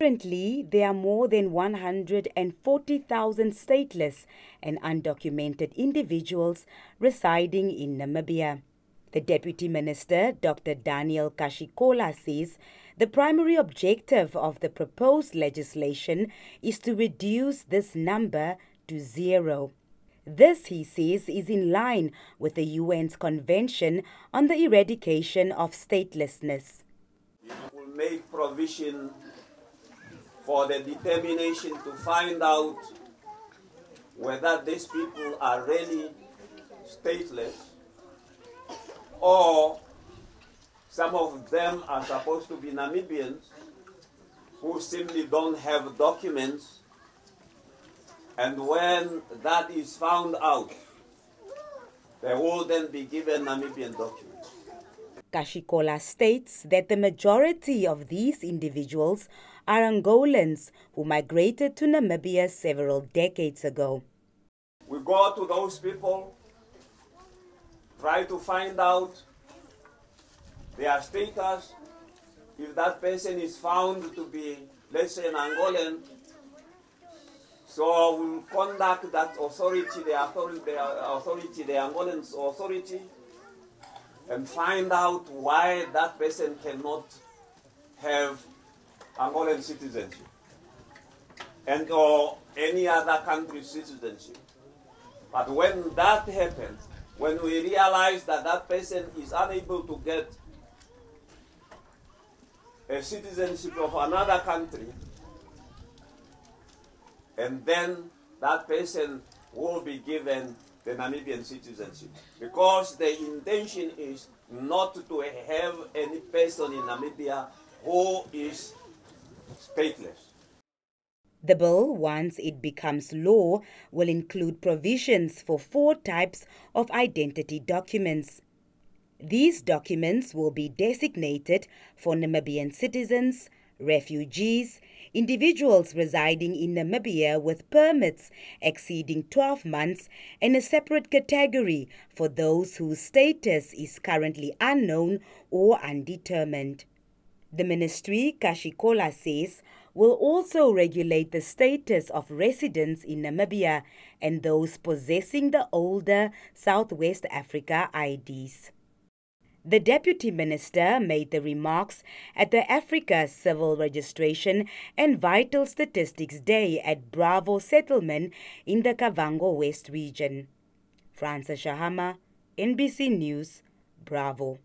Currently, there are more than 140,000 stateless and undocumented individuals residing in Namibia. The Deputy Minister, Dr. Daniel Kashikola, says the primary objective of the proposed legislation is to reduce this number to zero. This, he says, is in line with the UN's Convention on the Eradication of Statelessness. It will make provision for the determination to find out whether these people are really stateless or some of them are supposed to be Namibians who simply don't have documents and when that is found out, they will then be given Namibian documents. Kashikola states that the majority of these individuals are Angolans who migrated to Namibia several decades ago. We go to those people, try to find out their status. If that person is found to be, let's say, an Angolan, so we'll contact that authority, the authority, the authority, the Angolan authority, and find out why that person cannot have Angolan citizenship and or any other country's citizenship. But when that happens, when we realize that that person is unable to get a citizenship of another country, and then that person will be given the Namibian citizenship. Because the intention is not to have any person in Namibia who is stateless. The bill, once it becomes law, will include provisions for four types of identity documents. These documents will be designated for Namibian citizens, refugees, individuals residing in Namibia with permits exceeding 12 months, and a separate category for those whose status is currently unknown or undetermined. The ministry, Kashikola says, will also regulate the status of residents in Namibia and those possessing the older Southwest Africa IDs. The Deputy Minister made the remarks at the Africa Civil Registration and Vital Statistics Day at Bravo Settlement in the Kavango West region. Francis Shahama, NBC News, Bravo.